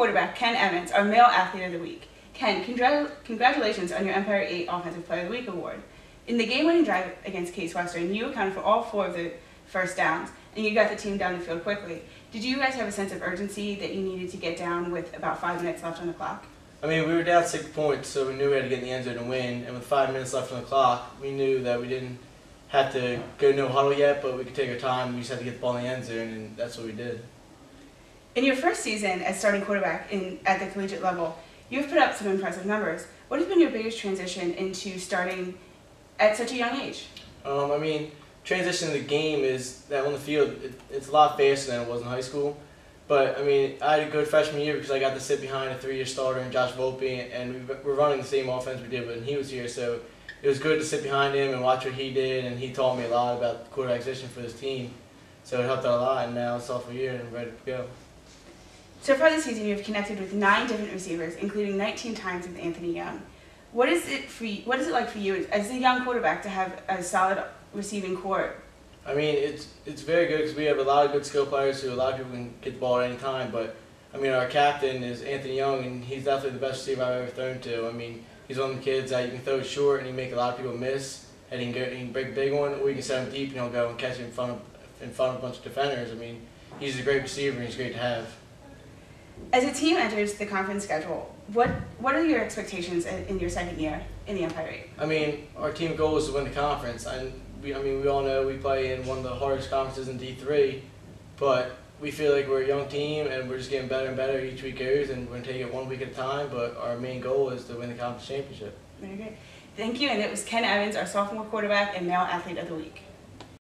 quarterback Ken Emmons, our male athlete of the week. Ken, congr- congratulations on your Empire 8 Offensive Player of the Week award. In the game-winning drive against Case Western, you accounted for all four of the first downs, and you got the team down the field quickly. Did you guys have a sense of urgency that you needed to get down with about five minutes left on the clock? I mean, we were down six points, so we knew we had to get in the end zone and win. And with five minutes left on the clock, we knew that we didn't have to go no huddle yet, but we could take our time. We just had to get the ball in the end zone, and that's what we did. In your first season as starting quarterback in, at the collegiate level, you've put up some impressive numbers. What has been your biggest transition into starting at such a young age? Um, I mean, transition to the game is that on the field, it, it's a lot faster than it was in high school. But I mean, I had a good freshman year because I got to sit behind a three-year starter in Josh Volpe, and we we're running the same offense we did when he was here. So it was good to sit behind him and watch what he did, and he taught me a lot about quarterback position for this team. So it helped out a lot, and now it's sophomore year and I'm ready to go. So far this season, you've connected with nine different receivers, including 19 times with Anthony Young. What is it for? You, what is it like for you as a young quarterback to have a solid receiving corps? I mean, it's it's very good because we have a lot of good skill players who a lot of people can get the ball at any time. But I mean, our captain is Anthony Young, and he's definitely the best receiver I've ever thrown to. I mean, he's one of the kids that you can throw short and he make a lot of people miss, and he can go, he can break big one, or you can set him deep and he'll go and catch it in front of in front of a bunch of defenders. I mean, he's a great receiver and he's great to have. As a team enters the conference schedule, what what are your expectations in in your second year in the Empire 8? I mean, our team goal is to win the conference, and we, I mean, we all know we play in one of the hardest conferences in D three, but we feel like we're a young team and we're just getting better and better each week goes, and we're gonna take it one week at a time. But our main goal is to win the conference championship. Very good. Thank you, and it was Ken Emmons, our sophomore quarterback and male athlete of the week.